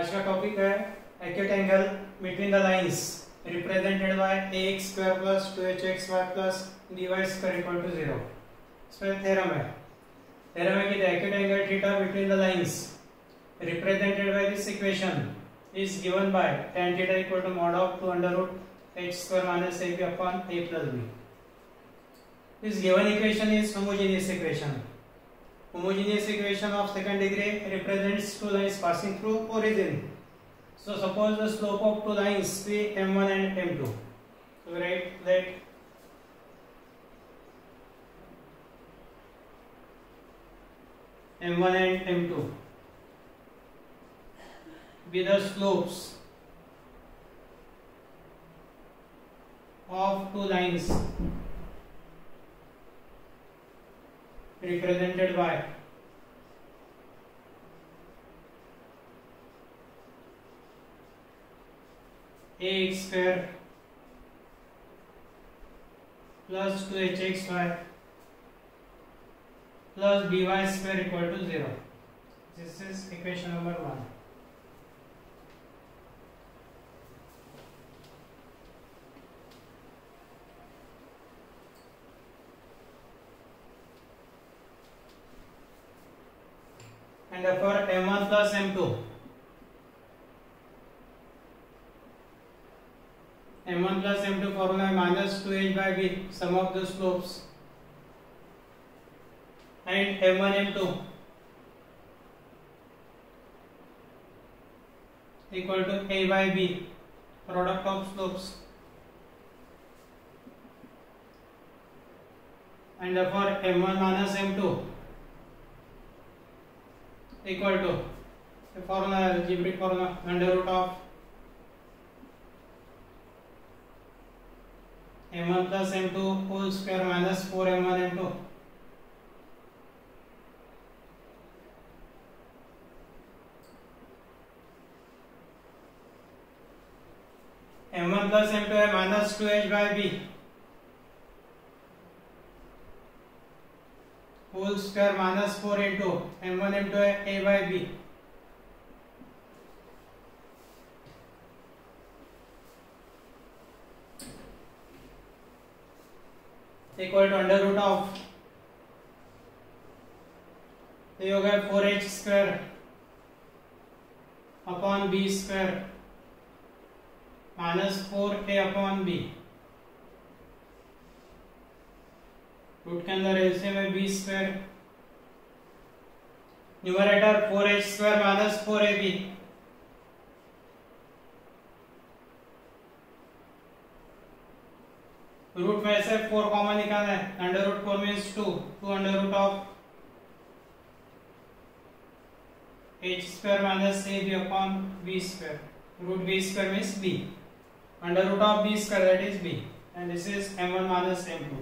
आज का टॉपिक है acute angle between the lines represented by ax square plus 2hxy plus dy square equal to 0 इसमें theorem है theorem है कि the acute angle theta between the lines represented by this equation is given by tan theta equal to mod of 2 under root h square minus ab upon a b this given equation is homogeneous equation homogeneous equation of second degree represents two lines passing through origin. So suppose the slope of two lines be m1 and m2. So write that m1 and m2 be the slopes of two lines represented by ax square plus 2hxy plus by square equal to 0. This is equation number 1. And therefore m1 plus m2 m1 plus m2 formula minus 2h by b sum of the slopes and m1 m2 equal to a by b product of slopes and therefore m1 minus m2 equal to the formula algebraic formula under root of m1 plus m2 whole square minus 4 m1 m2 m1 plus m2 है minus 2h by b whole square minus four into M one M two A by B equal to under root of ये हो गया four H square upon B square minus four A upon B root के अंदर LCM है B square, numerator four H square minus four A B. Root में से four common निकालना है under root four means two two under root of H square minus A B upon B square, root B square means B, under root of B square that is B and this is M one minus M two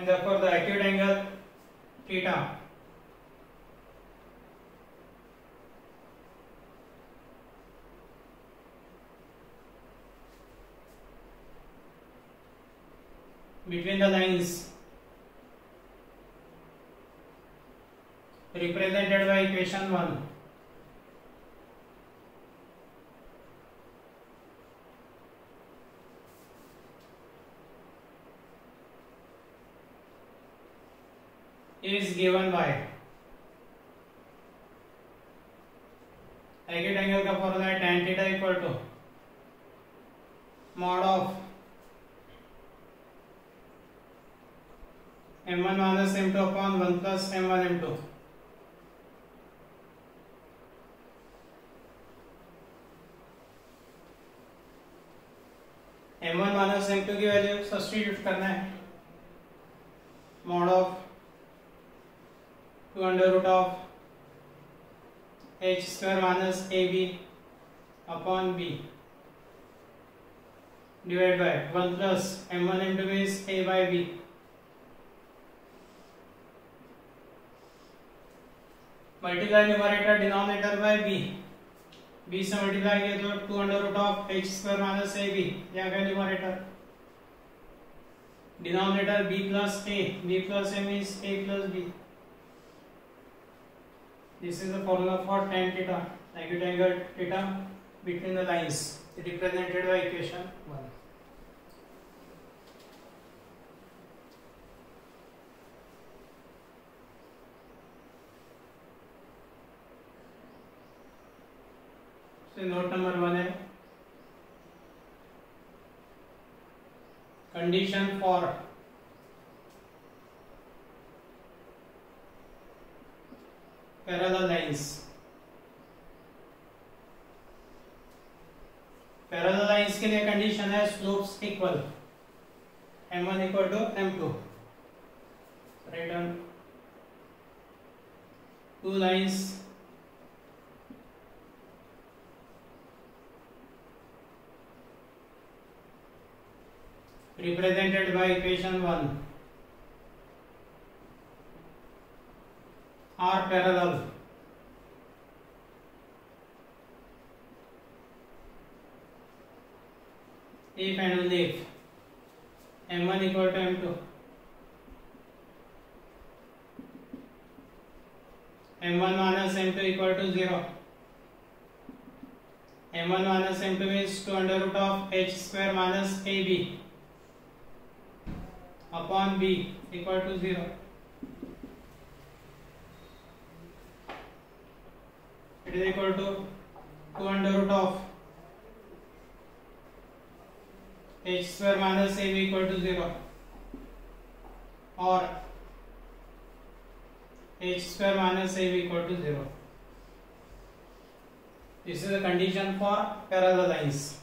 and therefore the acute angle theta between the lines represented by equation 1 is given by. Acute angle का formula है tan theta equal to mod of m1 minus m2 upon 1 plus m1 m2 m1 minus m2 की value substitute करना है. Mod of 2 under root of h square minus ab upon b divided by 1 plus m1 m2 is a by b multiply numerator denominator by b b से multiply किया तो 2 under root of h square minus ab यहाँ का numerator denominator b plus a b plus a means a plus b this is the formula for tan theta acute angle theta between the lines represented by equation 1 so note number 1 है condition for parallel lines parallel lines के लिए condition है slopes equal m1 equal to m2 right two lines represented by equation 1 are parallel if and only if m1 equal to m2 m1 minus m2 equal to 0 m1 minus m2 is 2 under root of h square minus ab upon b equal to 0 it is equal to 2 under root of h square minus ab equal to 0 or h square minus ab equal to 0 this is the condition for parallel lines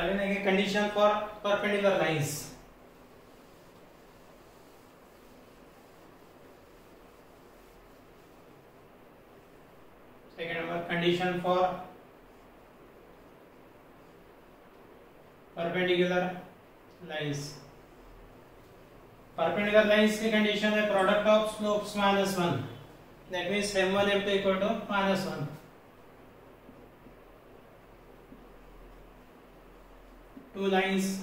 पहले देखेंगे condition for perpendicular lines second number condition for perpendicular lines perpendicular lines की condition है product of slopes minus one that means M one M two equal to minus one two lines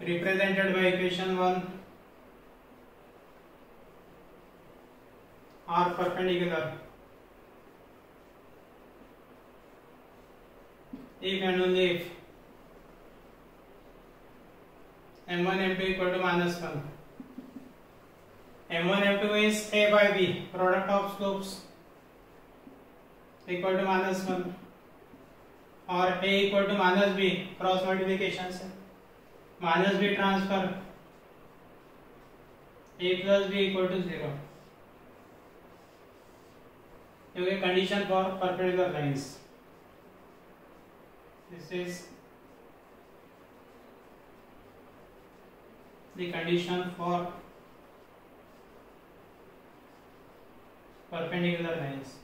represented by equation 1 are perpendicular if and only if m1 m2 equal to minus 1 m1 m2 is a by b product of slopes equal to minus one और a equal to minus B cross multiplication से minus B transfer a plus B equal to zero क्योंकि condition for perpendicular lines this is the condition for perpendicular lines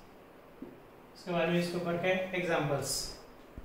इसके बारे में इसके ऊपर के examples